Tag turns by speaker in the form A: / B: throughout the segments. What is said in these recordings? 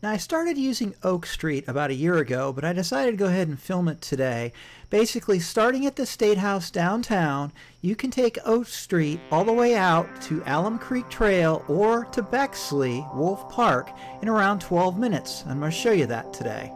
A: Now, I started using Oak Street about a year ago, but I decided to go ahead and film it today. Basically, starting at the State House downtown, you can take Oak Street all the way out to Alum Creek Trail or to Bexley Wolfe Park in around 12 minutes. I'm going to show you that today.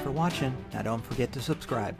A: For watching. Now don't forget to subscribe.